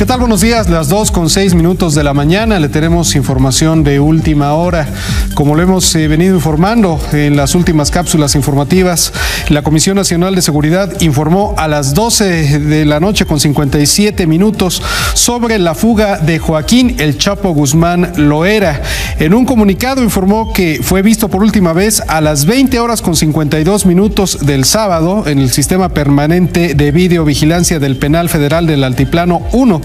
¿Qué tal? Buenos días, las 2 con 6 minutos de la mañana. Le tenemos información de última hora. Como lo hemos eh, venido informando en las últimas cápsulas informativas, la Comisión Nacional de Seguridad informó a las 12 de la noche con 57 minutos sobre la fuga de Joaquín El Chapo Guzmán Loera. En un comunicado informó que fue visto por última vez a las 20 horas con 52 minutos del sábado en el sistema permanente de videovigilancia del Penal Federal del Altiplano 1.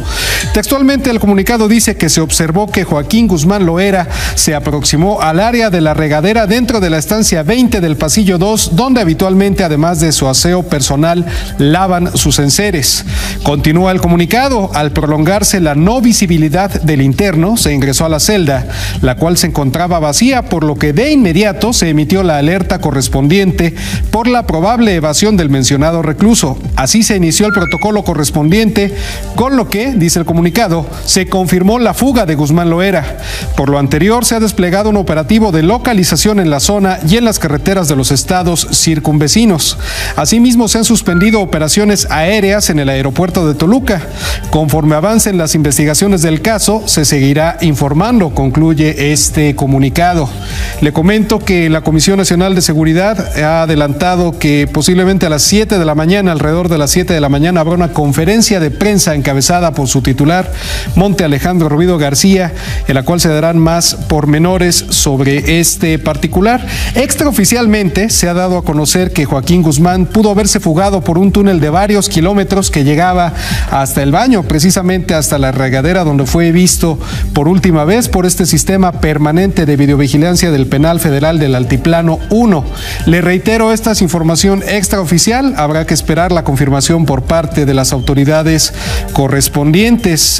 Textualmente el comunicado dice que se observó que Joaquín Guzmán Loera se aproximó al área de la regadera dentro de la estancia 20 del pasillo 2, donde habitualmente, además de su aseo personal, lavan sus enseres. Continúa el comunicado, al prolongarse la no visibilidad del interno, se ingresó a la celda, la cual se encontraba vacía, por lo que de inmediato se emitió la alerta correspondiente por la probable evasión del mencionado recluso. Así se inició el protocolo correspondiente, con lo que, dice el comunicado, se confirmó la fuga de Guzmán Loera. Por lo anterior, se ha desplegado un operativo de localización en la zona y en las carreteras de los estados circunvecinos. Asimismo, se han suspendido operaciones aéreas en el aeropuerto de Toluca. Conforme avancen las investigaciones del caso, se seguirá informando, concluye este comunicado. Le comento que la Comisión Nacional de Seguridad ha adelantado que posiblemente a las 7 de la mañana, alrededor de las 7 de la mañana, habrá una conferencia de prensa encabezada por su titular, Monte Alejandro Rubido García, en la cual se darán más pormenores sobre este particular. Extraoficialmente se ha dado a conocer que Joaquín Guzmán pudo haberse fugado por un túnel de varios kilómetros que llegaba hasta el baño, precisamente hasta la regadera donde fue visto por última vez por este sistema permanente de videovigilancia del Penal Federal del Altiplano 1. Le reitero, esta es información extraoficial, habrá que esperar la confirmación por parte de las autoridades correspondientes.